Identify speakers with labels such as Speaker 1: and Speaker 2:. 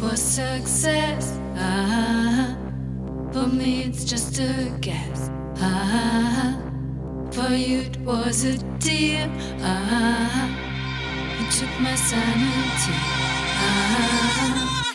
Speaker 1: for success. ah, For me, it's just a guess. ah. For you, it was a deal. ah. It took my sanity. ah.